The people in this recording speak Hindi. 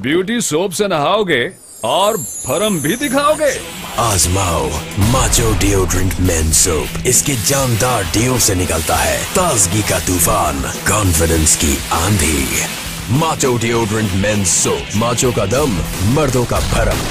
ब्यूटी सोप से नहाओगे और भरम भी दिखाओगे। आजमाओ माचो डिओड्रेंट मेन सोप इसके जानदार डिओ से निकलता है। ताजगी का तूफ़ान कॉन्फिडेंस की आंधी। Macho deodorant men soap Macho का दम, मर्दों का भरम।